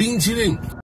冰淇淋。